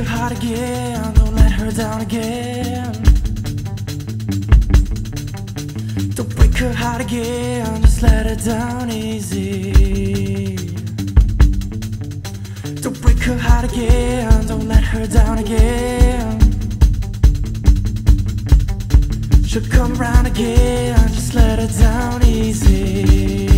heart again, don't let her down again. Don't break her heart again, just let her down easy. Don't break her heart again, don't let her down again. She'll come around again, just let her down easy.